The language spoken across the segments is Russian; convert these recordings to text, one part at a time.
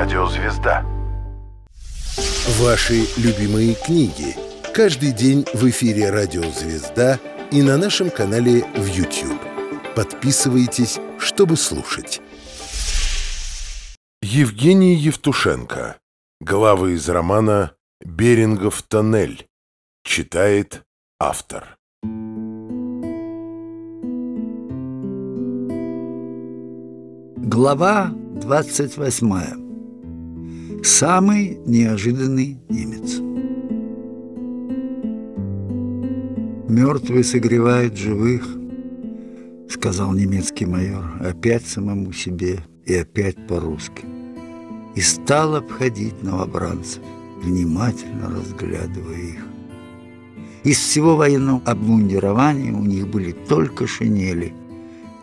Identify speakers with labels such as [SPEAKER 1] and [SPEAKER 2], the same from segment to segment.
[SPEAKER 1] Радиозвезда.
[SPEAKER 2] Ваши любимые книги. Каждый день в эфире «Радиозвезда» и на нашем канале в YouTube. Подписывайтесь, чтобы слушать. Евгений Евтушенко. Главы из романа «Берингов тоннель». Читает автор.
[SPEAKER 3] Глава 28. Самый неожиданный немец. «Мертвые согревают живых», — сказал немецкий майор, опять самому себе и опять по-русски. И стал обходить новобранцев, внимательно разглядывая их. Из всего военного обмундирования у них были только шинели,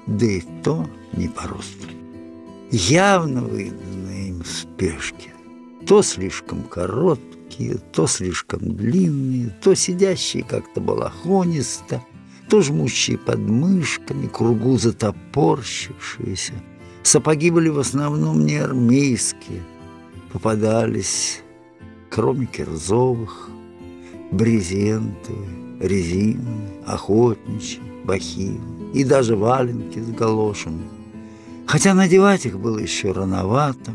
[SPEAKER 3] да и то не по росту явно выданные им в спешке. То слишком короткие, то слишком длинные, то сидящие как-то балахонисто, то жмущие под мышками, кругу затопорщившиеся. Сапоги были в основном не армейские, попадались, кроме кирзовых, брезентовые, резиновые, охотничьи, бахилы и даже валенки с галошами – Хотя надевать их было еще рановато,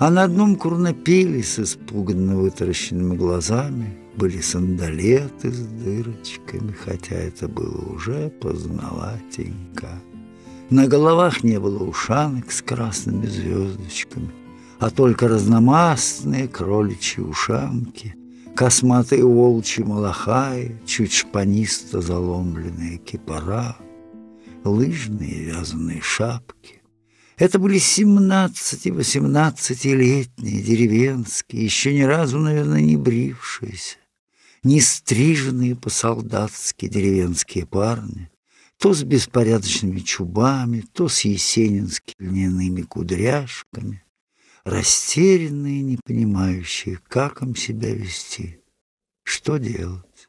[SPEAKER 3] а на одном курнопиле с испуганно вытаращенными глазами были сандалеты с дырочками, хотя это было уже поздноватенько. На головах не было ушанок с красными звездочками, а только разномастные кроличьи ушанки, косматые волчьи малахаи, чуть шпанисто заломленные кипара, лыжные вязаные шапки. Это были 17-18-летние, деревенские, еще ни разу, наверное, не брившиеся, не стриженные по-солдатски деревенские парни, то с беспорядочными чубами, то с есенинскими льняными кудряшками, растерянные, не понимающие, как им себя вести, что делать,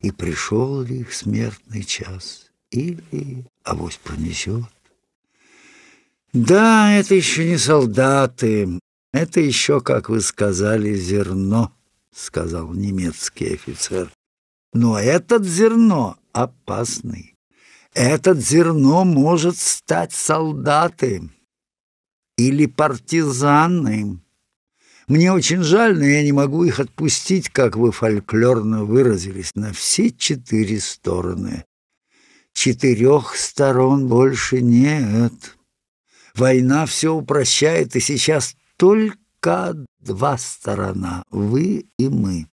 [SPEAKER 3] и пришел ли их смертный час, или авось пронесет. Да, это еще не солдаты, это еще, как вы сказали, зерно, сказал немецкий офицер. Но этот зерно опасный. Этот зерно может стать солдаты или партизаны. Мне очень жаль, но я не могу их отпустить, как вы фольклорно выразились, на все четыре стороны. Четырех сторон больше нет. Война все упрощает, и сейчас только два сторона — вы и мы.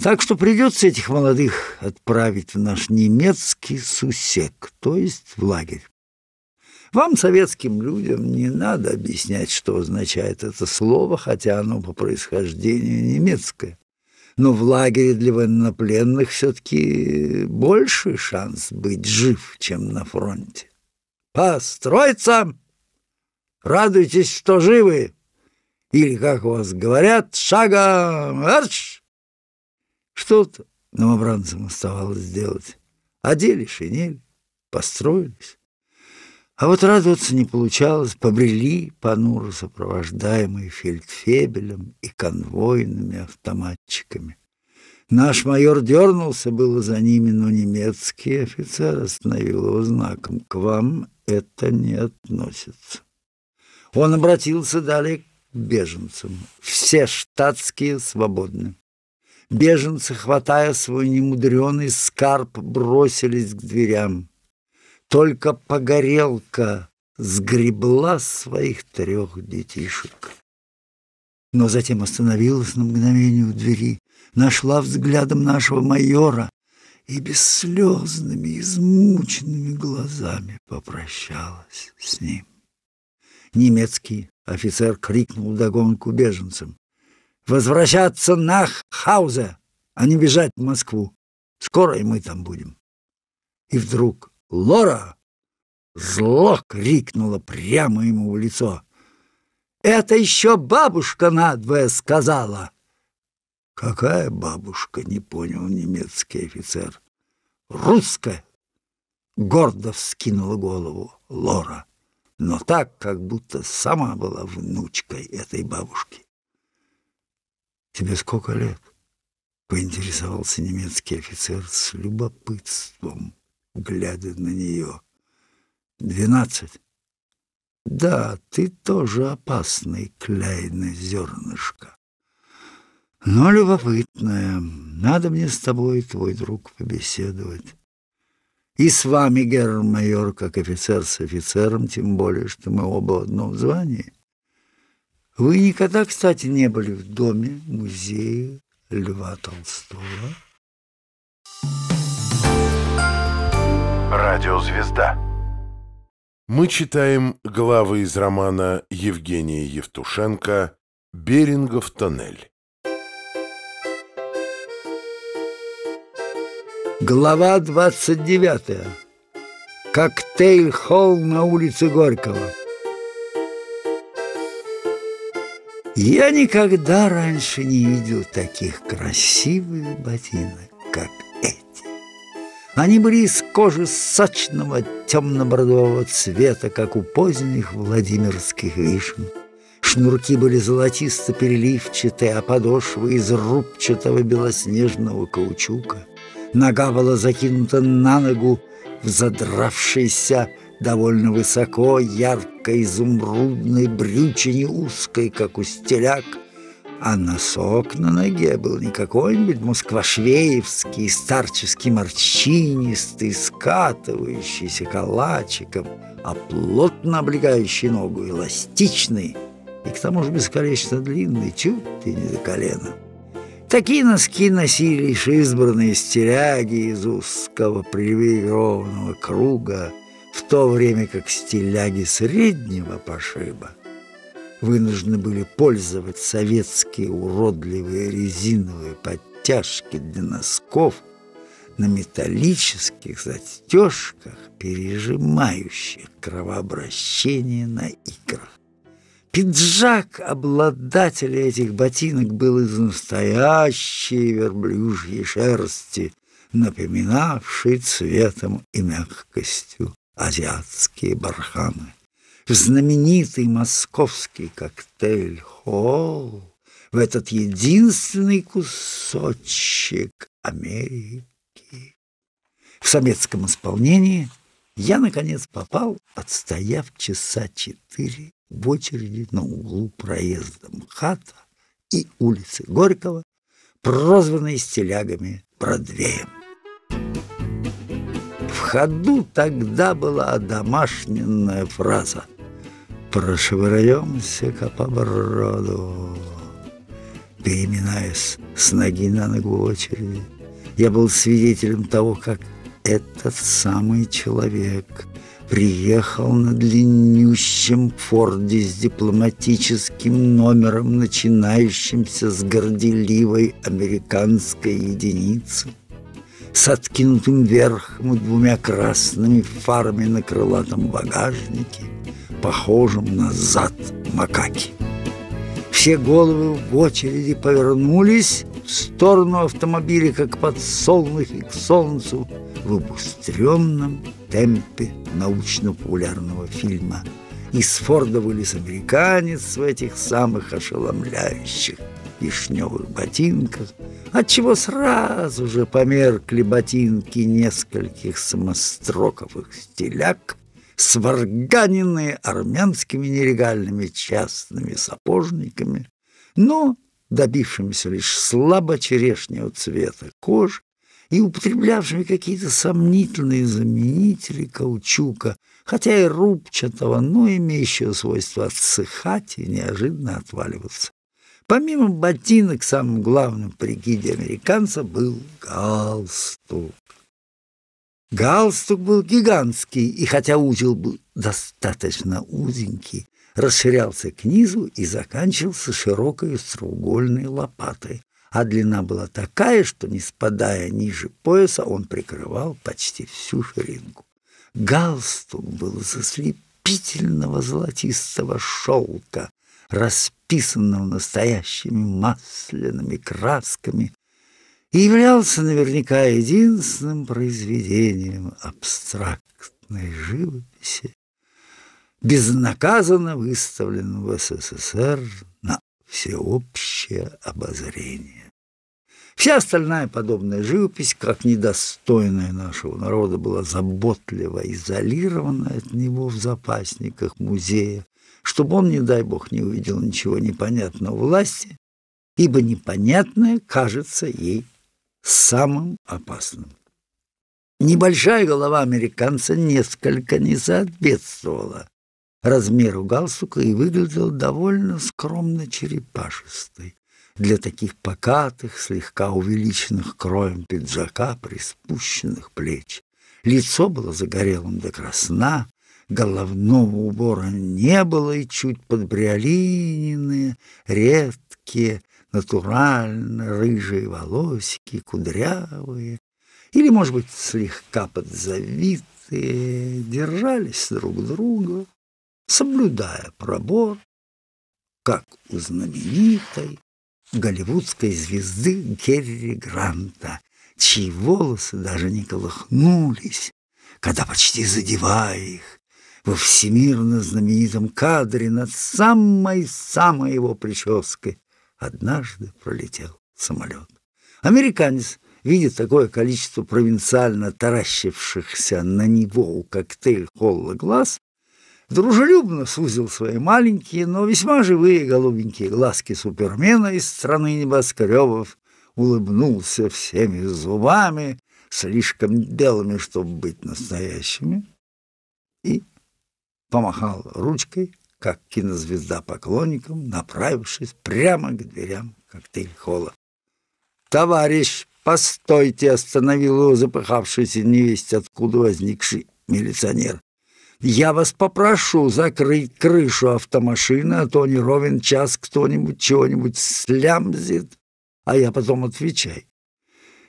[SPEAKER 3] Так что придется этих молодых отправить в наш немецкий сусек, то есть в лагерь. Вам, советским людям, не надо объяснять, что означает это слово, хотя оно по происхождению немецкое. Но в лагере для военнопленных все-таки больше шанс быть жив, чем на фронте. Построиться! Радуйтесь, что живы! Или, как у вас говорят, шагом марш! Что-то новобранцам оставалось сделать. Одели шинель, построились. А вот радоваться не получалось, побрели понуро сопровождаемые фельдфебелем и конвойными автоматчиками. Наш майор дернулся было за ними, но немецкий офицер остановил его знаком. «К вам это не относится». Он обратился далее к беженцам. Все штатские свободны. Беженцы, хватая свой немудреный скарб, бросились к дверям. Только погорелка сгребла своих трех детишек. Но затем остановилась на мгновение у двери, нашла взглядом нашего майора и бесслезными, измученными глазами попрощалась с ним. Немецкий офицер крикнул догонку беженцам. «Возвращаться на Хаузе, а не бежать в Москву. Скоро и мы там будем». И вдруг «Лора!» зло крикнула прямо ему в лицо. «Это еще бабушка надвое сказала!» «Какая бабушка?» — не понял немецкий офицер. «Русская!» — гордо вскинула голову Лора. но так, как будто сама была внучкой этой бабушки. «Тебе сколько лет?» — поинтересовался немецкий офицер с любопытством, глядя на нее. «Двенадцать». «Да, ты тоже опасный, кляйное зернышко. Но любопытное. Надо мне с тобой, твой друг, побеседовать». И с вами, герр-майор, как офицер с офицером, тем более, что мы оба в одном звании. Вы никогда, кстати, не были в доме музея Льва Толстого?
[SPEAKER 2] Радиозвезда. Мы читаем главы из романа Евгения Евтушенко «Берингов тоннель».
[SPEAKER 3] Глава 29. Коктейль-холл на улице Горького. Я никогда раньше не видел таких красивых ботинок, как эти. Они были из кожи сочного темно-бордового цвета, как у поздних владимирских вишен. Шнурки были золотисто-переливчатые, а подошвы из рубчатого белоснежного каучука. Нога была закинута на ногу в задравшейся довольно высоко яркой изумрудной брючине узкой, как у стеляк, а носок на ноге был не какой-нибудь москвашвеевский, старческий морщинистый, скатывающийся калачиком, а плотно облегающий ногу, эластичный и к тому же бесконечно длинный, чуть ли не до колена. Такие носки носили лишь избранные стиляги из узкого привилегированного круга, в то время как стиляги среднего пошиба вынуждены были пользовать советские уродливые резиновые подтяжки для носков на металлических застежках, пережимающих кровообращение на икрах. Пиджак обладателя этих ботинок был из настоящей верблюжьей шерсти, напоминавшей цветом и мягкостью азиатские барханы. В знаменитый московский коктейль «Холл» в этот единственный кусочек Америки. В советском исполнении я, наконец, попал, отстояв часа четыре в очереди на углу проезда МХАТа и улицы Горького, прозванной стилягами Бродвеем. В ходу тогда была домашняя фраза «Прошвырнемся-ка по броду». Переминаясь с ноги на ногу в очереди, я был свидетелем того, как этот самый человек приехал на длиннющем форде с дипломатическим номером, начинающимся с горделивой американской единицы, с откинутым верхом и двумя красными фарами на крылатом багажнике, похожим на зад макаки. Все головы в очереди повернулись в сторону автомобиля, как подсолнухи к солнцу, в убыстренном темпе научно-популярного фильма. Из Форда вылез американец в этих самых ошеломляющих вишневых ботинках, отчего сразу же померкли ботинки нескольких самостроковых стиляк, сварганенные армянскими нелегальными частными сапожниками, но добившимися лишь слабо черешнего цвета кожи и употреблявшими какие-то сомнительные заменители каучука, хотя и рубчатого, но имеющего свойство отсыхать и неожиданно отваливаться. Помимо ботинок, самым главным прикиде американца был галстук. Галстук был гигантский, и хотя узел был достаточно узенький, расширялся к низу и заканчивался широкой треугольной лопатой, а длина была такая, что, не спадая ниже пояса, он прикрывал почти всю ширинку. Галстук был из ослепительного золотистого шелка, расписанного настоящими масляными красками, и являлся наверняка единственным произведением абстрактной живописи, безнаказанно выставлен в СССР всеобщее обозрение. Вся остальная подобная живопись, как недостойная нашего народа, была заботливо изолирована от него в запасниках музея, чтобы он, не дай бог, не увидел ничего непонятного власти, ибо непонятное кажется ей самым опасным. Небольшая голова американца несколько не соответствовала размеру галстука и выглядела довольно скромно черепашистой для таких покатых, слегка увеличенных кроем пиджака, приспущенных плеч. Лицо было загорелым до красна, головного убора не было и чуть подбриолиненные, редкие, натурально рыжие волосики, кудрявые, или, может быть, слегка подзавитые, держались друг друга, соблюдая пробор, как у знаменитой голливудской звезды Герри Гранта, чьи волосы даже не колыхнулись, когда, почти задевая их, во всемирно знаменитом кадре над самой-самой его прической однажды пролетел самолет. Американец, видя такое количество провинциально таращившихся на него у коктейль-холла глаз, дружелюбно сузил свои маленькие, но весьма живые голубенькие глазки супермена из страны небоскребов, улыбнулся всеми зубами, слишком белыми, чтобы быть настоящими, и помахал ручкой, как кинозвезда поклонникам, направившись прямо к дверям коктейль-холла. «Товарищ, постойте!» — остановил его запыхавшийся невесть, откуда возникший милиционер. «Я вас попрошу закрыть крышу автомашины, а то не ровен час кто-нибудь чего-нибудь слямзит, а я потом отвечай».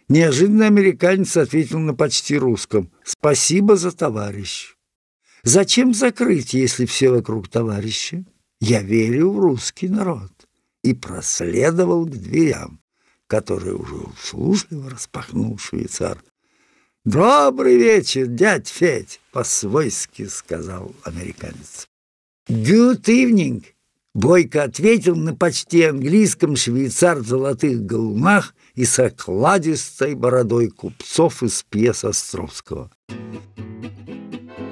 [SPEAKER 3] Неожиданно американец ответил на почти русском «Спасибо за товарищ». Зачем закрыть, если все вокруг товарищи? Я верю в русский народ. И проследовал к дверям, которые уже услужливо распахнул швейцар. «Добрый вечер, дядь Федь!» — по-свойски сказал американец. «Good evening!» — бойко ответил на почти английском швейцар в золотых галунах и с окладистой бородой купцов из пьес Островского.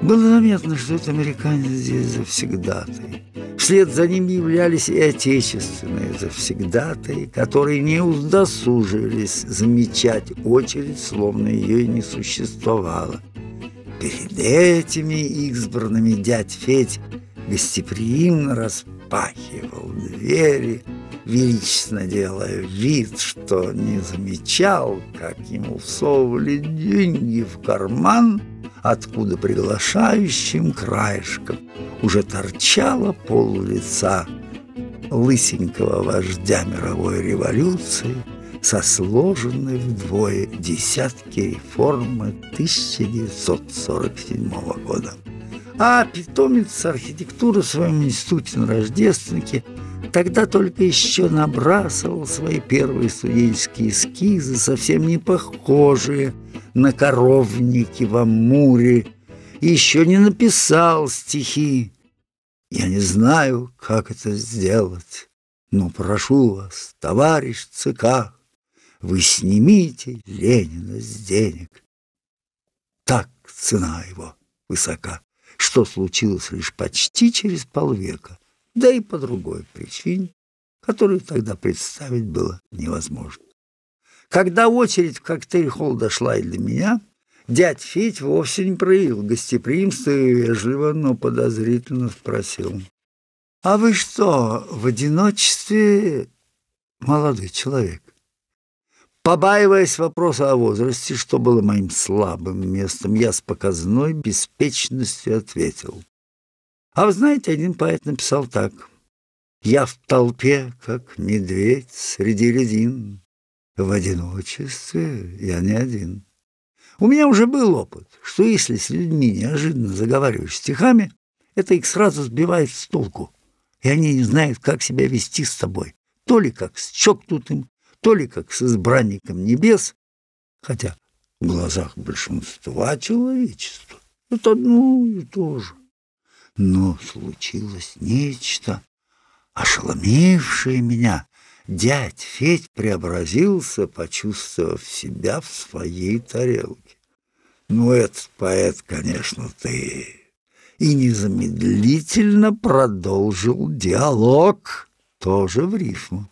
[SPEAKER 3] Было заметно, что это американец здесь завсегдатый. Вслед за ним являлись и отечественные завсегдатые, которые не удосужились замечать очередь, словно ее и не существовало. Перед этими избранными дядь Федь гостеприимно распахивал двери, величественно делая вид, что не замечал, как ему всовывали деньги в карман – откуда приглашающим краешком уже торчало пол лица лысенького вождя мировой революции со сложенной вдвое десятки реформы 1947 года. А питомец архитектуры в своем институте на Рождественке тогда только еще набрасывал свои первые студенческие эскизы, совсем не похожие на коровники в Амуре, еще не написал стихи. Я не знаю, как это сделать, но прошу вас, товарищ ЦК, вы снимите Ленина с денег. Так цена его высока, что случилось лишь почти через полвека, да и по другой причине, которую тогда представить было невозможно. Когда очередь в коктейль-холл дошла и для меня, дядь Федь вовсе не проявил гостеприимства и вежливо, но подозрительно спросил. «А вы что, в одиночестве молодой человек?» Побаиваясь вопроса о возрасте, что было моим слабым местом, я с показной беспечностью ответил. А вы знаете, один поэт написал так. «Я в толпе, как медведь среди ледин, в одиночестве я не один. У меня уже был опыт, что если с людьми неожиданно заговариваешь стихами, это их сразу сбивает с толку, и они не знают, как себя вести с тобой, то ли как с чокнутым, то ли как с избранником небес, хотя в глазах большинства человечества это одно и то же. Но случилось нечто, ошеломившее меня. Дядь Федь преобразился, почувствовав себя в своей тарелке. Ну, этот поэт, конечно, ты. И незамедлительно продолжил диалог, тоже в рифму.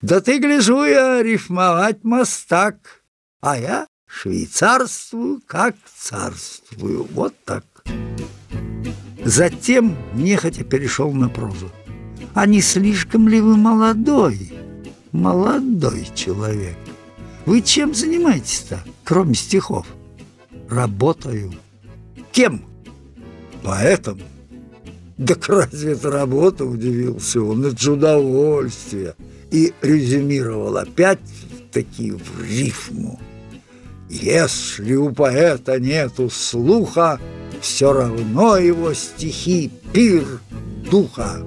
[SPEAKER 3] Да ты, гляжу я, рифмовать мастак, а я швейцарствую, как царствую. Вот так. Затем нехотя перешел на прозу. А не слишком ли вы молодой? Молодой человек. Вы чем занимаетесь-то, кроме стихов? Работаю. Кем? Поэтом. Так разве это работа, удивился он, это же удовольствие. И резюмировал опять таки в рифму. Если у поэта нету слуха, все равно его стихи пир духа.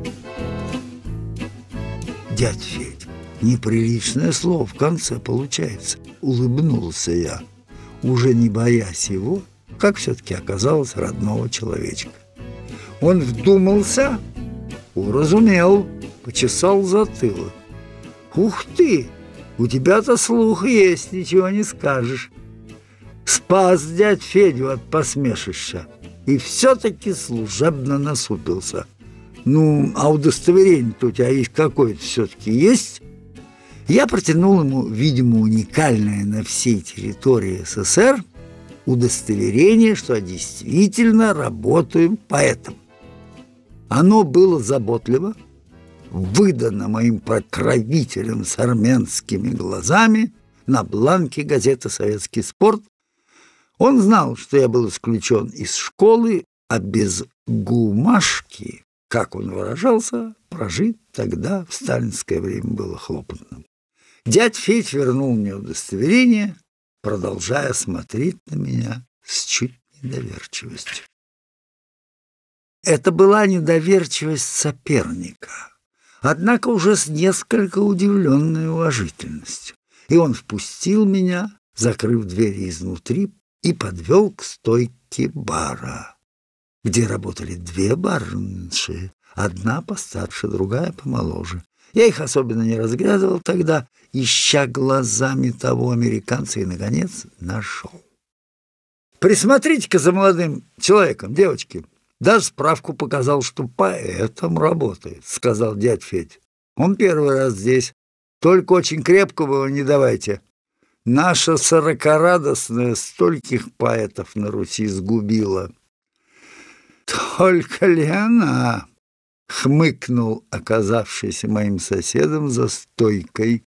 [SPEAKER 3] Дядь Федь, неприличное слово в конце получается, улыбнулся я, уже не боясь его, как все-таки оказалось родного человечка. Он вдумался, уразумел, почесал затылок. «Ух ты! У тебя-то слух есть, ничего не скажешь!» Спас дядь Федю от посмешища и все-таки служебно насупился. «Ну, а удостоверение-то у тебя есть какое-то все-таки есть?» Я протянул ему, видимо, уникальное на всей территории СССР удостоверение, что я действительно работаю поэтом. Оно было заботливо, выдано моим покровителем с армянскими глазами на бланке газеты «Советский спорт». Он знал, что я был исключен из школы, а без гумашки, как он выражался, прожить тогда в сталинское время было хлопотно. Дядь Федь вернул мне удостоверение, продолжая смотреть на меня с чуть недоверчивостью. Это была недоверчивость соперника, однако уже с несколько удивленной уважительностью. И он впустил меня, закрыв двери изнутри, и подвел к стойке бара, где работали две барменши, одна постарше, другая помоложе. Я их особенно не разглядывал тогда, ища глазами того американца, и, наконец, нашел. «Присмотрите-ка за молодым человеком, девочки!» Даже справку показал, что поэтом работает, сказал дядь Федь. Он первый раз здесь. Только очень крепкого его не давайте. Наша сорокорадостная стольких поэтов на Руси сгубила. Только ли она? Хмыкнул оказавшийся моим соседом за стойкой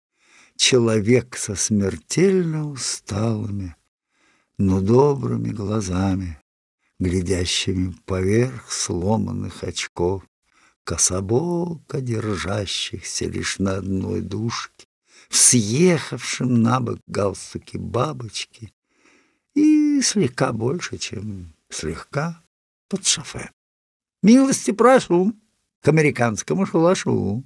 [SPEAKER 3] человек со смертельно усталыми, но добрыми глазами глядящими поверх сломанных очков, кособоко держащихся лишь на одной дужке, в съехавшем на бок галстуке бабочки и слегка больше, чем слегка под шофе. Милости прошу к американскому шалашу.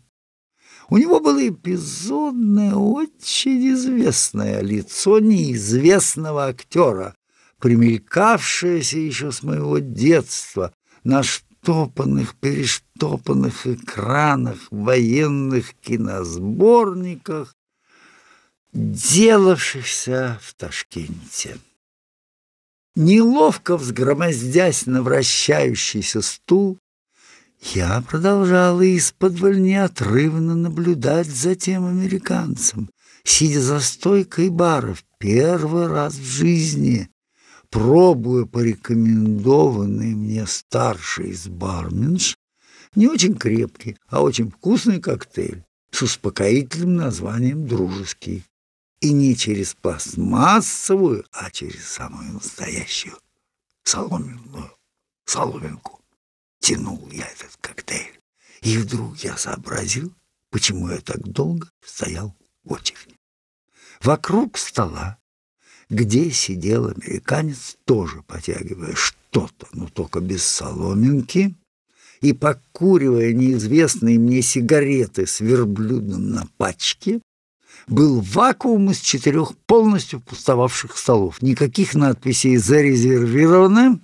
[SPEAKER 3] У него было эпизодное, очень известное лицо неизвестного актера, примелькавшаяся еще с моего детства на штопанных, перештопанных экранах, военных киносборниках, делавшихся в Ташкенте. Неловко взгромоздясь на вращающийся стул, я продолжала из-под неотрывно наблюдать за тем американцем, сидя за стойкой бара в первый раз в жизни, пробуя порекомендованный мне старший из барменш, не очень крепкий, а очень вкусный коктейль с успокоительным названием «Дружеский». И не через пластмассовую, а через самую настоящую соломенную соломинку тянул я этот коктейль. И вдруг я сообразил, почему я так долго стоял в очереди. Вокруг стола где сидел американец, тоже потягивая что-то, но только без соломинки, и покуривая неизвестные мне сигареты с верблюдом на пачке, был вакуум из четырех полностью пустовавших столов. Никаких надписей «Зарезервировано»,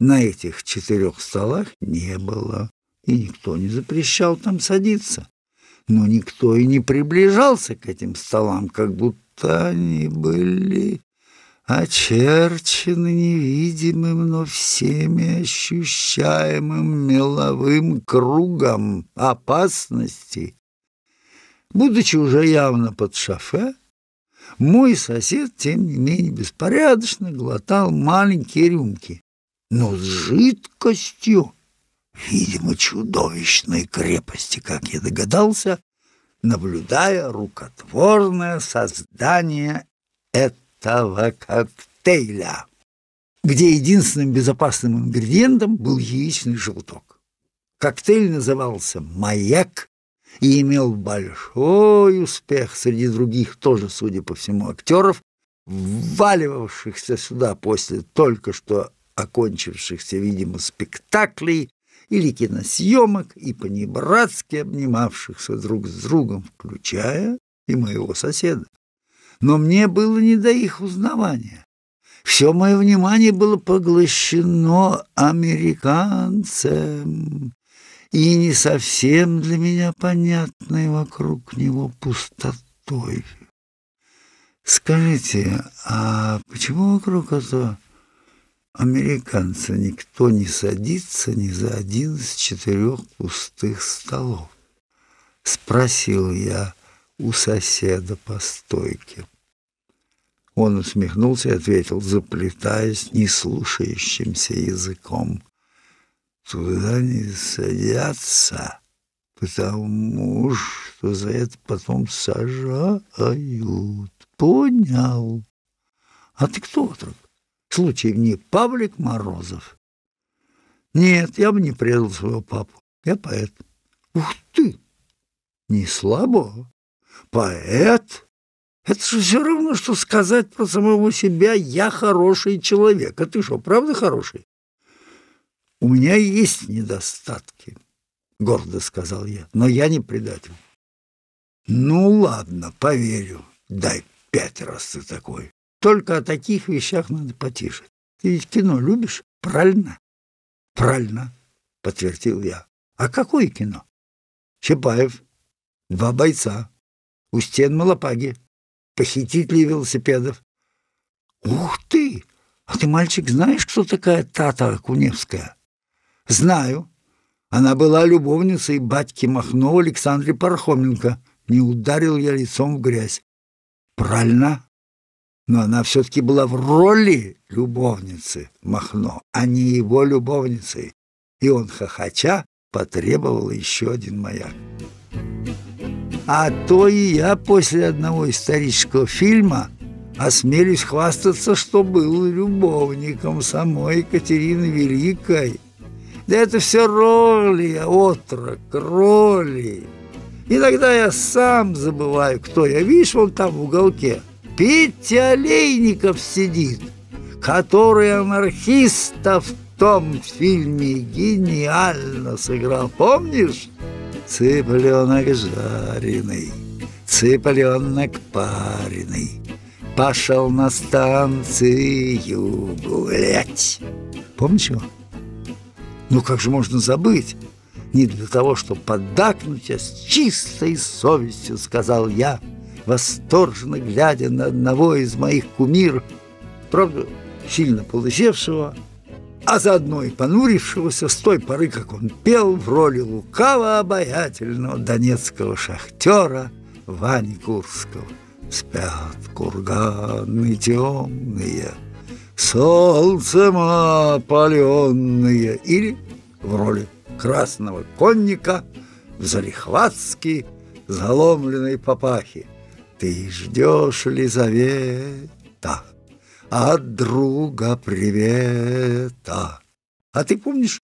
[SPEAKER 3] на этих четырех столах не было, и никто не запрещал там садиться. Но никто и не приближался к этим столам, как будто они были очерчены невидимым, но всеми ощущаемым меловым кругом опасности. Будучи уже явно под шофе, мой сосед, тем не менее, беспорядочно глотал маленькие рюмки, но с жидкостью, видимо, чудовищной крепости, как я догадался, наблюдая рукотворное создание этого коктейля, где единственным безопасным ингредиентом был яичный желток. Коктейль назывался «Маяк» и имел большой успех среди других, тоже, судя по всему, актеров, вваливавшихся сюда после только что окончившихся, видимо, спектаклей или киносъемок и понебратски обнимавшихся друг с другом, включая и моего соседа но мне было не до их узнавания. Все мое внимание было поглощено американцем и не совсем для меня понятной вокруг него пустотой. Скажите, а почему вокруг этого американца никто не садится ни за один из четырех пустых столов? Спросил я у соседа по стойке. Он усмехнулся и ответил, заплетаясь неслушающимся языком. Туда не садятся, потому что за это потом сажают. Понял. А ты кто вдруг? Случай не Павлик Морозов? Нет, я бы не предал своего папу. Я поэт. Ух ты! Не слабо. Поэт? Это же все равно, что сказать про самого себя «я хороший человек». А ты что, правда хороший? У меня есть недостатки, гордо сказал я, но я не предатель. Ну ладно, поверю, дай пять раз ты такой. Только о таких вещах надо потише. Ты ведь кино любишь, правильно? Правильно, подтвердил я. А какое кино? Чапаев. Два бойца у стен Малопаги, похитители велосипедов. Ух ты! А ты, мальчик, знаешь, кто такая Тата Куневская? Знаю. Она была любовницей батьки Махно Александре Пархоменко. Не ударил я лицом в грязь. Правильно. Но она все-таки была в роли любовницы Махно, а не его любовницей. И он, хохоча, потребовал еще один маяк. А то и я после одного исторического фильма осмелюсь хвастаться, что был любовником самой Екатерины Великой. Да это все роли, отрок, роли. Иногда я сам забываю, кто я. Видишь, вон там в уголке. Петя Олейников сидит, который анархиста в том фильме гениально сыграл. Помнишь? Цыпленок жареный, цыпленок пареный, Пошел на станцию гулять. Помнишь его? Ну как же можно забыть? Не для того, чтобы поддакнуть, а с чистой совестью, сказал я, восторженно глядя на одного из моих кумиров, правда, сильно полысевшего, а заодно и понурившегося с той поры, как он пел в роли лукаво-обаятельного донецкого шахтера Вани Курского. Спят курганы темные, солнцем опаленные, или в роли красного конника в залихватски заломленной папахе. Ты ждешь, Лизавета, от друга привета. А ты помнишь,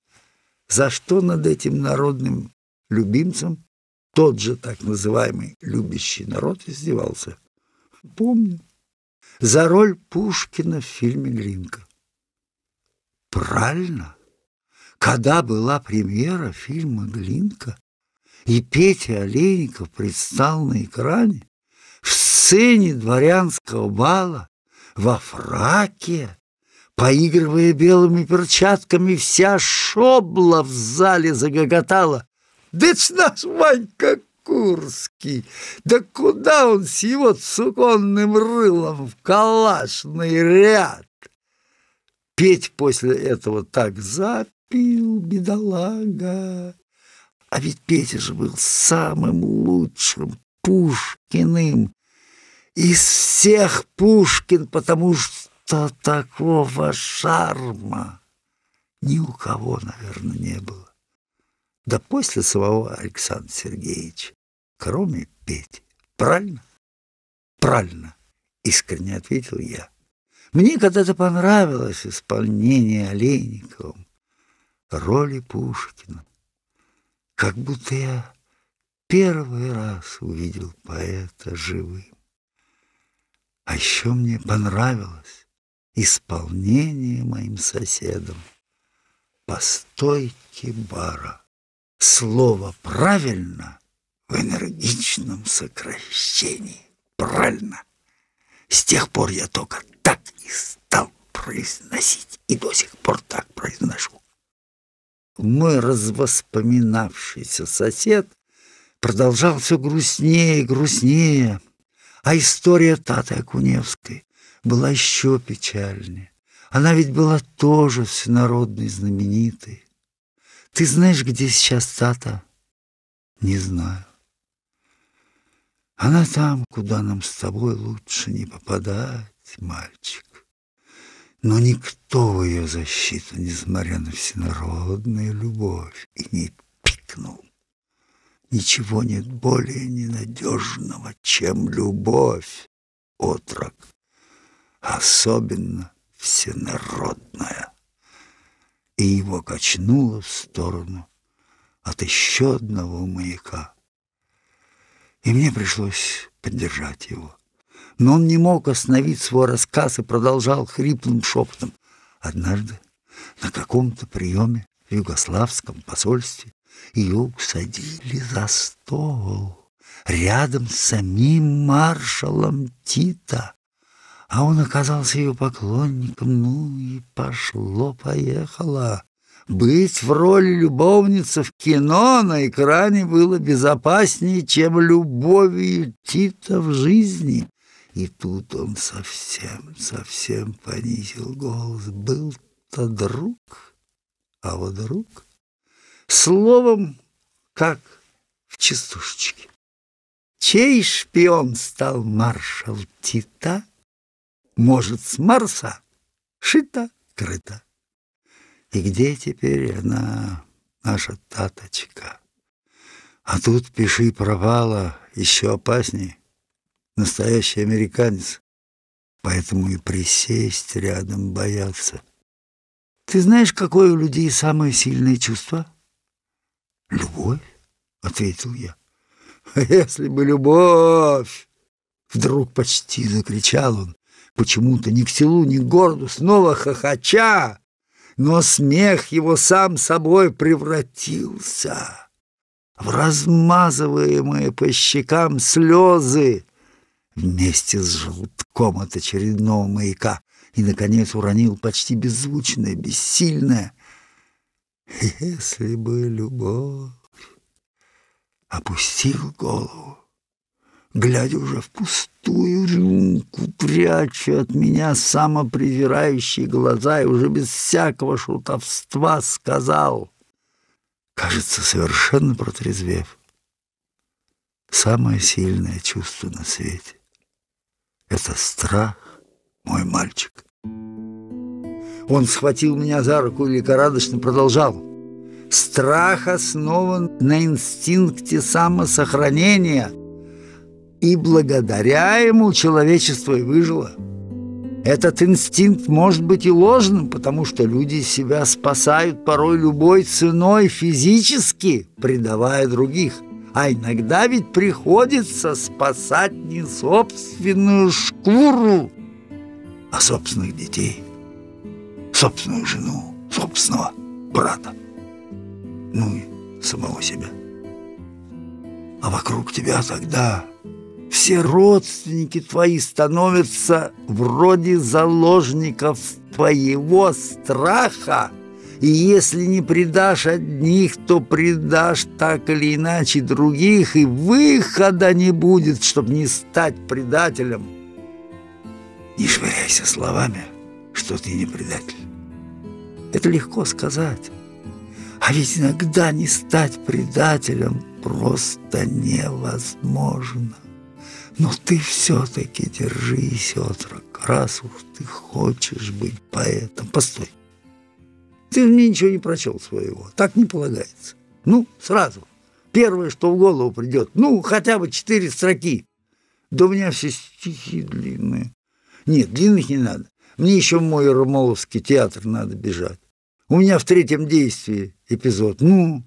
[SPEAKER 3] за что над этим народным любимцем тот же так называемый любящий народ издевался? Помню. За роль Пушкина в фильме «Глинка». Правильно. Когда была премьера фильма «Глинка», и Петя Олейников предстал на экране в сцене дворянского бала во фраке, Поигрывая белыми перчатками, вся шобла в зале загоготала. «Да наш Ванька Курский! Да куда он с его цуконным рылом в калашный ряд?» Петь после этого так запил, бедолага. А ведь Петя же был самым лучшим, Пушкиным. Из всех Пушкин, потому что такого шарма ни у кого, наверное, не было. Да после самого Александра Сергеевича, кроме Пети. Правильно? Правильно, искренне ответил я. Мне когда-то понравилось исполнение Олейниковым роли Пушкина. Как будто я первый раз увидел поэта живым. А еще мне понравилось исполнение моим соседом по стойке бара. Слово «правильно» в энергичном сокращении. Правильно. С тех пор я только так и стал произносить, и до сих пор так произношу. Мой развоспоминавшийся сосед продолжал все грустнее и грустнее, а история Таты Акуневской была еще печальнее. Она ведь была тоже всенародной знаменитой. Ты знаешь, где сейчас Тата? Не знаю. Она там, куда нам с тобой лучше не попадать, мальчик. Но никто в ее защиту, несмотря на всенародную любовь, и не пикнул. Ничего нет более ненадежного, чем любовь, отрок, особенно всенародная. И его качнуло в сторону от еще одного маяка. И мне пришлось поддержать его. Но он не мог остановить свой рассказ и продолжал хриплым шепотом. Однажды на каком-то приеме в югославском посольстве ее усадили за стол рядом с самим маршалом Тита. А он оказался ее поклонником, ну и пошло-поехало. Быть в роли любовницы в кино на экране было безопаснее, чем любовью Тита в жизни. И тут он совсем, совсем понизил голос. Был-то друг, а вот друг Словом, как в частушечке. Чей шпион стал маршал Тита? Может, с Марса? Шита-крыта. И где теперь она, наша таточка? А тут пиши пропала, еще опаснее. Настоящий американец. Поэтому и присесть рядом боятся. Ты знаешь, какое у людей самое сильное чувство? «Любовь?» — ответил я. «Если бы любовь!» Вдруг почти закричал он, почему-то ни к селу, ни к городу, снова хохоча, но смех его сам собой превратился в размазываемые по щекам слезы вместе с желтком от очередного маяка и, наконец, уронил почти беззвучное, бессильное если бы любовь опустил голову, глядя уже в пустую рюмку, пряча от меня самопрезирающие глаза и уже без всякого шутовства сказал, кажется, совершенно протрезвев, самое сильное чувство на свете — это страх, мой мальчик. Он схватил меня за руку и лихорадочно продолжал. Страх основан на инстинкте самосохранения, и благодаря ему человечество и выжило. Этот инстинкт может быть и ложным, потому что люди себя спасают порой любой ценой физически, предавая других. А иногда ведь приходится спасать не собственную шкуру, а собственных детей собственную жену, собственного брата, ну и самого себя. А вокруг тебя тогда все родственники твои становятся вроде заложников твоего страха. И если не предашь одних, то предашь так или иначе других, и выхода не будет, чтобы не стать предателем. Не швыряйся словами, что ты не предатель. Это легко сказать. А ведь иногда не стать предателем просто невозможно. Но ты все-таки держись, отрок, раз уж ты хочешь быть поэтом. Постой. Ты мне ничего не прочел своего. Так не полагается. Ну, сразу. Первое, что в голову придет. Ну, хотя бы четыре строки. Да у меня все стихи длинные. Нет, длинных не надо. Мне еще в мой Ромоловский театр надо бежать. У меня в третьем действии эпизод. Ну,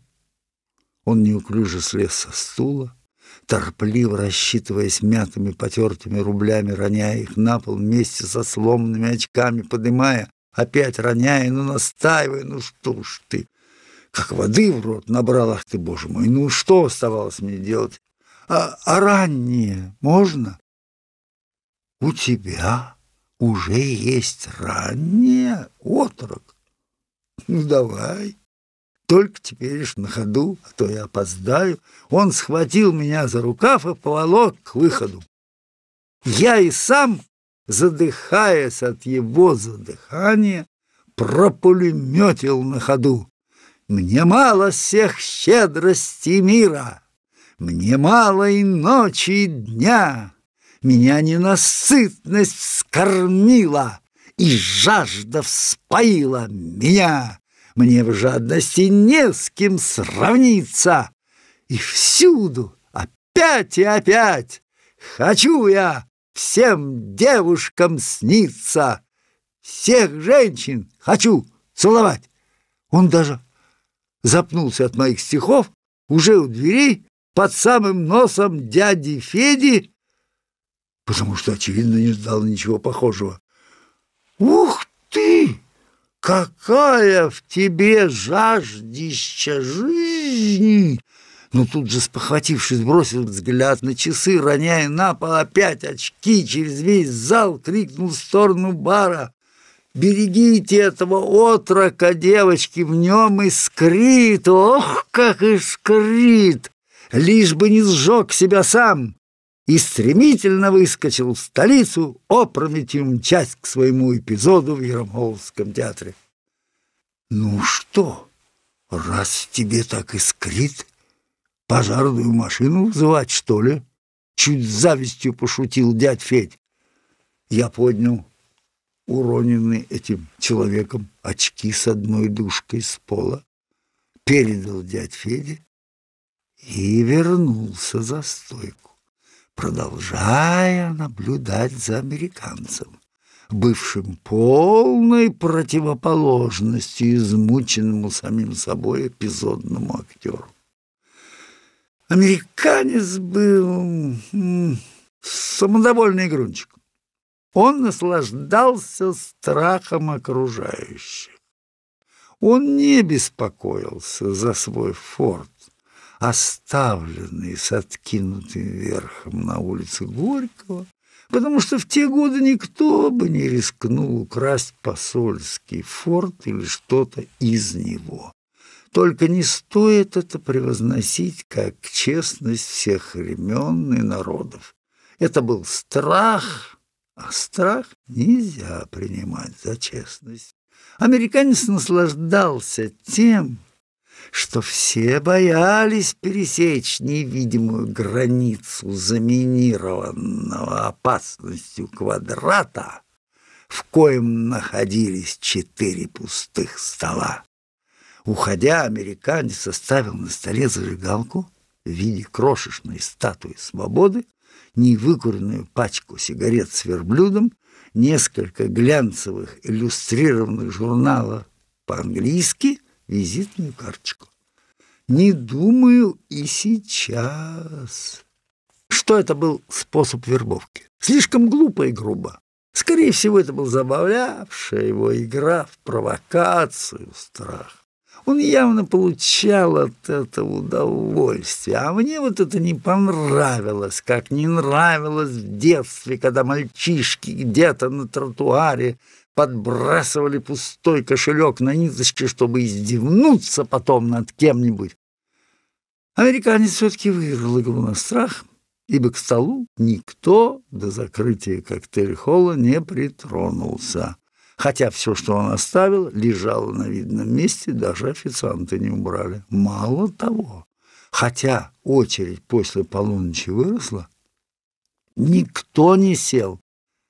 [SPEAKER 3] он неуклюже слез со стула, торопливо рассчитываясь мятыми потертыми рублями, роняя их на пол вместе со сломанными очками, подымая, опять роняя, ну настаивая, ну что ж ты, как воды в рот набрал, ах ты, боже мой, ну что оставалось мне делать? А, а раннее можно? У тебя уже есть раннее, отрок. Ну, давай. Только теперь ж на ходу, а то я опоздаю. Он схватил меня за рукав и поволок к выходу. Я и сам, задыхаясь от его задыхания, пропулеметил на ходу. Мне мало всех щедростей мира, Мне мало и ночи, и дня. Меня ненасытность вскормила, и жажда вспоила меня. Мне в жадности не с кем сравниться. И всюду опять и опять хочу я всем девушкам сниться. Всех женщин хочу целовать. Он даже запнулся от моих стихов уже у дверей под самым носом дяди Феди, потому что, очевидно, не ждал ничего похожего. Ух! Какая в тебе жаждища жизни! Но тут же, спохватившись, бросил взгляд на часы, роняя на пол опять очки, через весь зал крикнул в сторону бара. «Берегите этого отрока, девочки, в нем искрит! Ох, как искрит! Лишь бы не сжег себя с!» И стремительно выскочил в столицу, опрометью мчась к своему эпизоду в Ермоловском театре. «Ну что, раз тебе так искрит, пожарную машину вызывать, что ли?» Чуть завистью пошутил дядь Федь. Я поднял уроненный этим человеком очки с одной душкой с пола, передал дядь Феде и вернулся за стойку продолжая наблюдать за американцем, бывшим полной противоположностью измученному самим собой эпизодному актеру. Американец был самодовольный грунчик. Он наслаждался страхом окружающих. Он не беспокоился за свой форт оставленный с откинутым верхом на улице Горького, потому что в те годы никто бы не рискнул украсть посольский форт или что-то из него. Только не стоит это превозносить как честность всех времен и народов. Это был страх, а страх нельзя принимать за честность. Американец наслаждался тем, что все боялись пересечь невидимую границу заминированного опасностью квадрата, в коем находились четыре пустых стола. Уходя, американец оставил на столе зажигалку в виде крошечной статуи свободы, невыкуренную пачку сигарет с верблюдом, несколько глянцевых иллюстрированных журналов по-английски — визитную карточку. Не думаю и сейчас. Что это был способ вербовки? Слишком глупо и грубо. Скорее всего, это был забавлявшая его игра в провокацию, страх. Он явно получал от этого удовольствие, а мне вот это не понравилось, как не нравилось в детстве, когда мальчишки где-то на тротуаре подбрасывали пустой кошелек на ниточке, чтобы издевнуться потом над кем-нибудь. Американец все-таки выиграл игру на страх, ибо к столу никто до закрытия коктейль-холла не притронулся. Хотя все, что он оставил, лежало на видном месте, даже официанты не убрали. Мало того, хотя очередь после полуночи выросла, никто не сел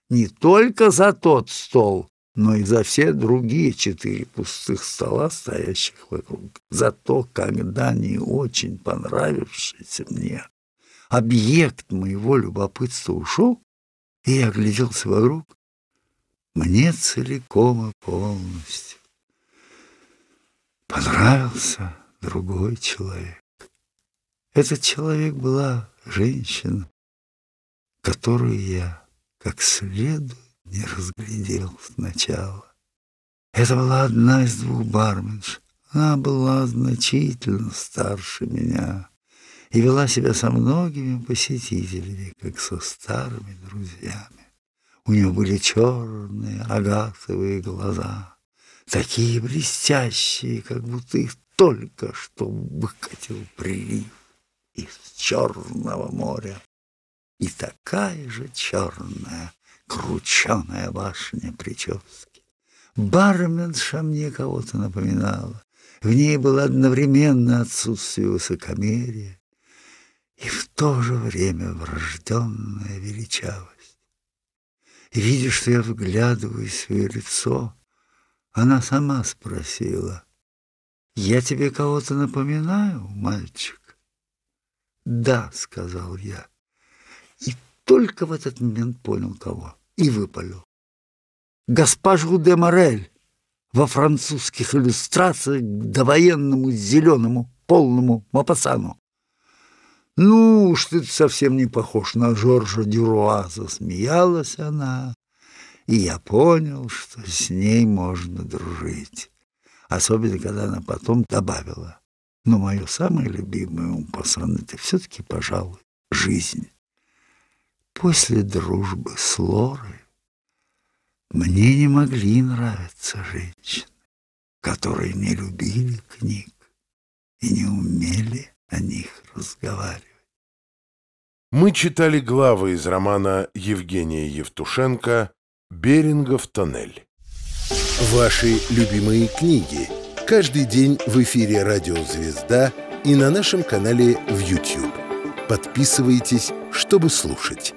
[SPEAKER 3] не только за тот стол, но и за все другие четыре пустых стола, стоящих вокруг. Зато, когда не очень понравившийся мне объект моего любопытства ушел, и я огляделся вокруг, мне целиком и полностью понравился другой человек. Этот человек была женщина, которую я как следует не разглядел сначала. Это была одна из двух барменш. Она была значительно старше меня и вела себя со многими посетителями, как со старыми друзьями. У нее были черные агатовые глаза, такие блестящие, как будто их только что выкатил прилив из Черного моря. И такая же черная крученая башня прически. Барменша мне кого-то напоминала. В ней было одновременно отсутствие высокомерия и в то же время врожденная величавость. И, видя, что я вглядываюсь в свое лицо, она сама спросила, «Я тебе кого-то напоминаю, мальчик?» «Да», — сказал я, только в этот момент понял, кого и выпалил. Госпожу де Морель во французских иллюстрациях к довоенному зеленому полному мапасану. «Ну уж ты совсем не похож на Жоржа Дюруа», — засмеялась она, и я понял, что с ней можно дружить. Особенно, когда она потом добавила, но мое самое любимое Мапасан — это все-таки, пожалуй, жизнь. После дружбы с Лорой мне не могли нравиться женщины, которые не любили книг и не умели о них разговаривать.
[SPEAKER 2] Мы читали главы из романа Евгения Евтушенко «Берингов тоннель». Ваши любимые книги. Каждый день в эфире «Радио Звезда» и на нашем канале в YouTube. Подписывайтесь, чтобы слушать.